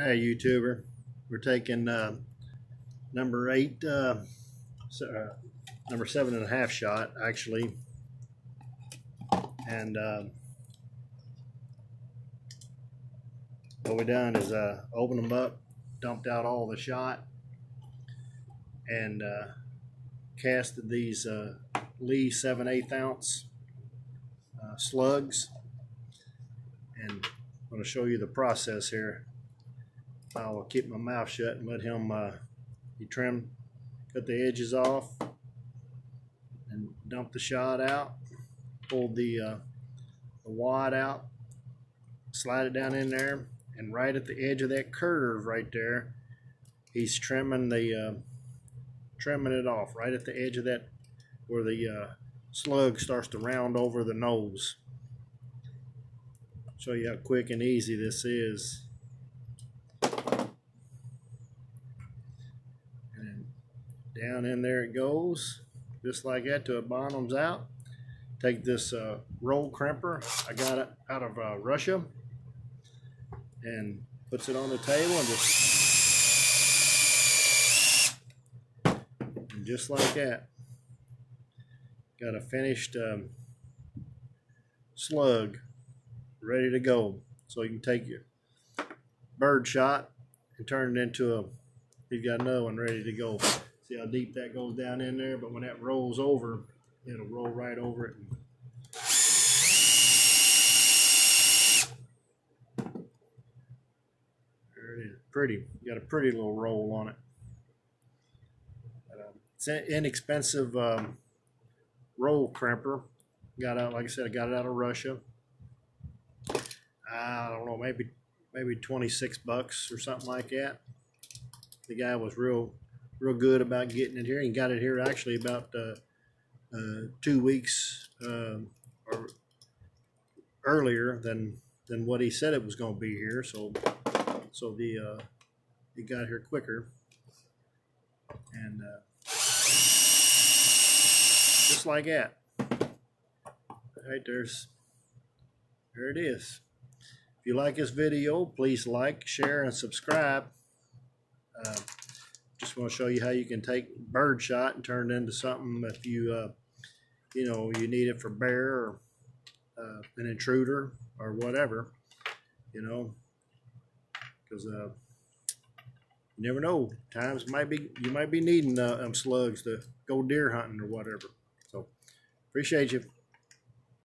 Hey, YouTuber. We're taking uh, number eight, uh, uh, number seven and a half shot, actually. And um, what we done is uh, opened them up, dumped out all the shot, and uh, casted these uh, Lee 7 8 ounce uh, slugs. And I'm going to show you the process here. I'll keep my mouth shut and let him uh, he trim, cut the edges off, and dump the shot out. Pull the uh, the wad out, slide it down in there, and right at the edge of that curve right there, he's trimming the uh, trimming it off right at the edge of that where the uh, slug starts to round over the nose. Show you how quick and easy this is. Down in there it goes, just like that till it bottoms out. Take this uh, roll crimper, I got it out of uh, Russia, and puts it on the table and just, and just like that. Got a finished um, slug ready to go. So you can take your bird shot and turn it into a, you've got another one ready to go. See how deep that goes down in there? But when that rolls over, it'll roll right over it. There it is. Pretty. Got a pretty little roll on it. But, um, it's an inexpensive um, roll crimper. Got out, like I said, I got it out of Russia. I don't know, maybe maybe 26 bucks or something like that. The guy was real real good about getting it here. He got it here actually about uh, uh, two weeks um or earlier than than what he said it was going to be here. So so the uh, he got here quicker and uh, just like that. Right there's there it is. If you like this video, please like, share, and subscribe. Uh, want to show you how you can take birdshot and turn it into something if you, uh, you know, you need it for bear or uh, an intruder or whatever, you know, because uh, you never know. Times might be you might be needing uh, um, slugs to go deer hunting or whatever. So appreciate you.